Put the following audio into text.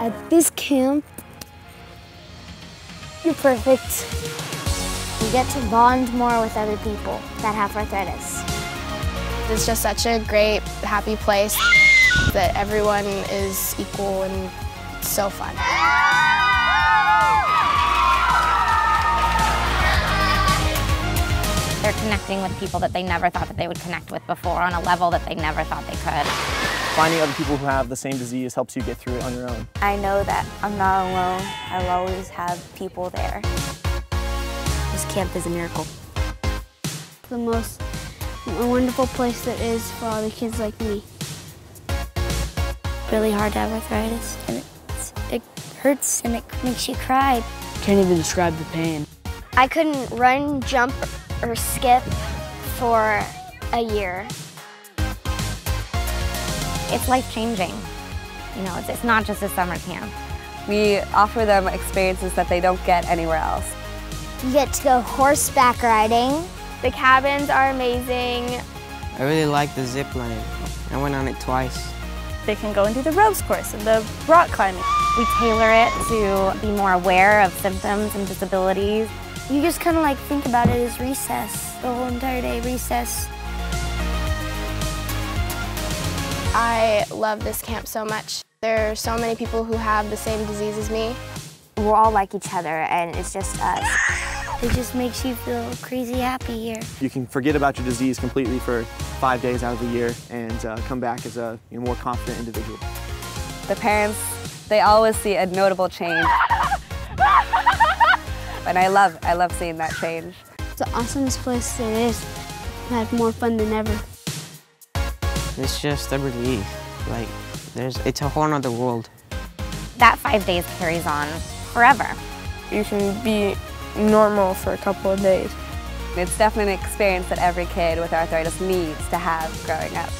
At this camp, you're perfect. You get to bond more with other people that have arthritis. It's just such a great, happy place that everyone is equal and so fun. They're connecting with people that they never thought that they would connect with before on a level that they never thought they could. Finding other people who have the same disease helps you get through it on your own. I know that I'm not alone. I'll always have people there. This camp is a miracle. The most wonderful place that is for all the kids like me. Really hard to have arthritis, and it hurts and it makes you cry. Can't even describe the pain. I couldn't run, jump, or skip for a year. It's life-changing. You know, it's, it's not just a summer camp. We offer them experiences that they don't get anywhere else. You get to go horseback riding. The cabins are amazing. I really like the zip line. I went on it twice. They can go and do the ropes course and the rock climbing. We tailor it to be more aware of symptoms and disabilities. You just kind of like think about it as recess, the whole entire day recess. I love this camp so much. There are so many people who have the same disease as me. We're all like each other and it's just us. It just makes you feel crazy happy here. You can forget about your disease completely for five days out of the year and uh, come back as a you know, more confident individual. The parents, they always see a notable change. and I love, I love seeing that change. It's the awesomest place there is. I had more fun than ever. It's just a relief. Like, there's, it's a whole nother world. That five days carries on forever. You can be normal for a couple of days. It's definitely an experience that every kid with arthritis needs to have growing up.